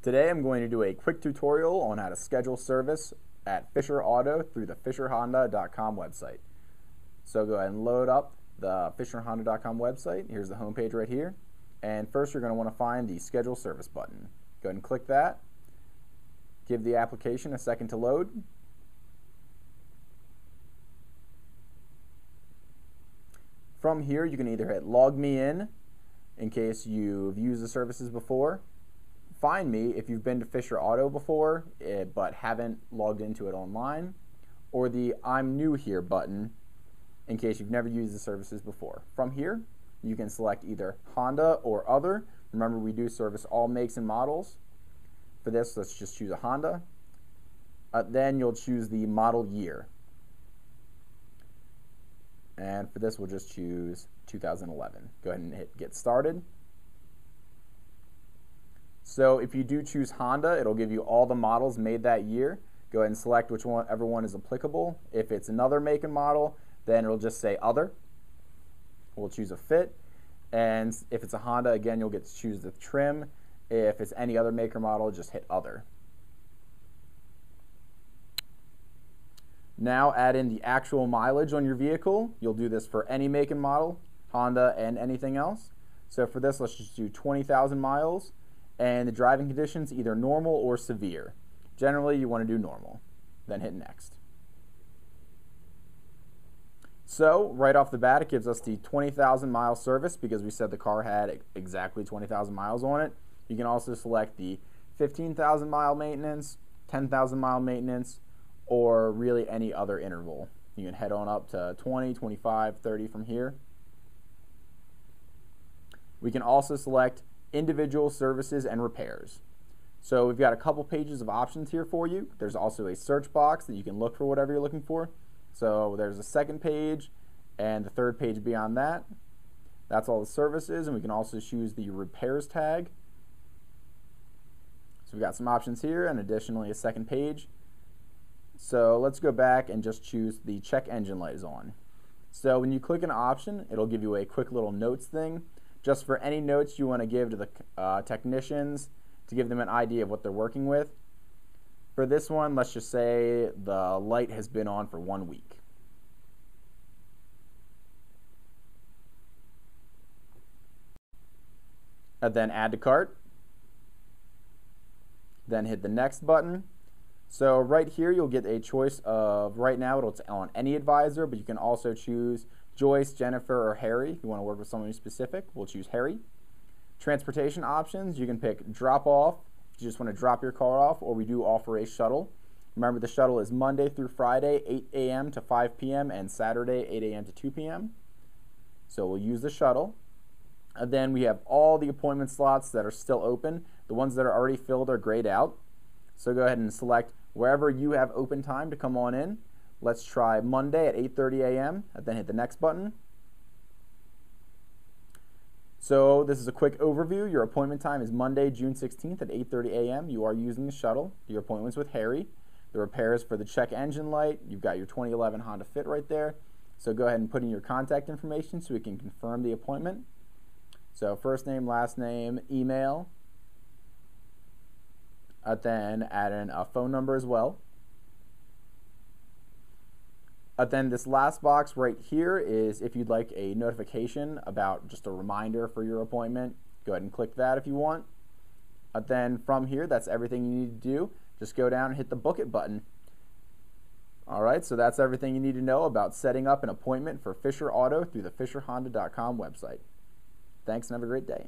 Today I'm going to do a quick tutorial on how to schedule service at Fisher Auto through the FisherHonda.com website. So go ahead and load up the FisherHonda.com website. Here's the homepage right here. And first you're going to want to find the Schedule Service button. Go ahead and click that. Give the application a second to load. From here you can either hit Log Me In in case you've used the services before find me if you've been to Fisher Auto before eh, but haven't logged into it online, or the I'm new here button in case you've never used the services before. From here, you can select either Honda or other. Remember, we do service all makes and models. For this, let's just choose a Honda. Uh, then you'll choose the model year. And for this, we'll just choose 2011. Go ahead and hit get started. So if you do choose Honda, it'll give you all the models made that year. Go ahead and select which one, one is applicable. If it's another make and model, then it'll just say other. We'll choose a fit. And if it's a Honda, again, you'll get to choose the trim. If it's any other maker model, just hit other. Now add in the actual mileage on your vehicle. You'll do this for any make and model, Honda and anything else. So for this, let's just do 20,000 miles and the driving conditions either normal or severe. Generally, you want to do normal, then hit next. So, right off the bat, it gives us the 20,000 mile service because we said the car had exactly 20,000 miles on it. You can also select the 15,000 mile maintenance, 10,000 mile maintenance, or really any other interval. You can head on up to 20, 25, 30 from here. We can also select individual services and repairs. So we've got a couple pages of options here for you. There's also a search box that you can look for whatever you're looking for. So there's a second page and the third page beyond that. That's all the services, and we can also choose the repairs tag. So we've got some options here and additionally a second page. So let's go back and just choose the check engine light is on. So when you click an option, it'll give you a quick little notes thing just for any notes you want to give to the uh, technicians to give them an idea of what they're working with. For this one, let's just say the light has been on for one week. And then add to cart. Then hit the next button. So right here, you'll get a choice of, right now it's on any advisor, but you can also choose Joyce, Jennifer, or Harry. If you want to work with someone specific, we'll choose Harry. Transportation options, you can pick drop off if you just want to drop your car off, or we do offer a shuttle. Remember, the shuttle is Monday through Friday, 8 a.m. to 5 p.m., and Saturday, 8 a.m. to 2 p.m. So we'll use the shuttle. And then we have all the appointment slots that are still open. The ones that are already filled are grayed out. So go ahead and select wherever you have open time to come on in. Let's try Monday at 8.30 a.m. and then hit the next button. So this is a quick overview. Your appointment time is Monday, June 16th at 8.30 a.m. You are using the shuttle. Your appointment's with Harry. The repairs for the check engine light. You've got your 2011 Honda Fit right there. So go ahead and put in your contact information so we can confirm the appointment. So first name, last name, email. And then add in a phone number as well. Uh, then this last box right here is if you'd like a notification about just a reminder for your appointment. Go ahead and click that if you want. Uh, then from here, that's everything you need to do. Just go down and hit the book it button. All right, so that's everything you need to know about setting up an appointment for Fisher Auto through the FisherHonda.com website. Thanks and have a great day.